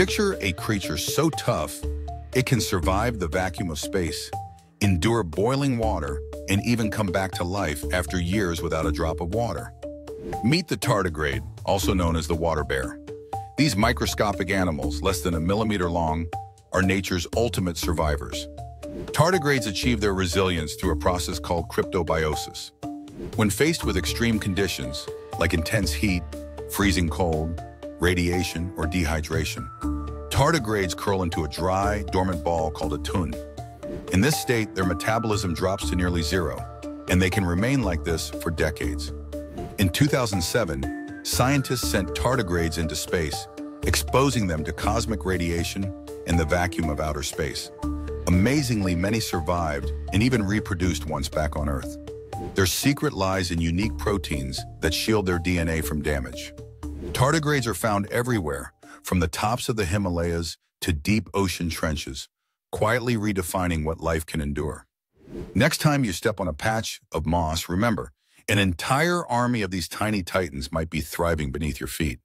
Picture a creature so tough, it can survive the vacuum of space, endure boiling water, and even come back to life after years without a drop of water. Meet the tardigrade, also known as the water bear. These microscopic animals, less than a millimeter long, are nature's ultimate survivors. Tardigrades achieve their resilience through a process called cryptobiosis. When faced with extreme conditions, like intense heat, freezing cold, radiation, or dehydration, tardigrades curl into a dry, dormant ball called a tun. In this state, their metabolism drops to nearly zero, and they can remain like this for decades. In 2007, scientists sent tardigrades into space, exposing them to cosmic radiation and the vacuum of outer space. Amazingly, many survived and even reproduced once back on Earth. Their secret lies in unique proteins that shield their DNA from damage. Tardigrades are found everywhere, from the tops of the Himalayas to deep ocean trenches, quietly redefining what life can endure. Next time you step on a patch of moss, remember, an entire army of these tiny titans might be thriving beneath your feet.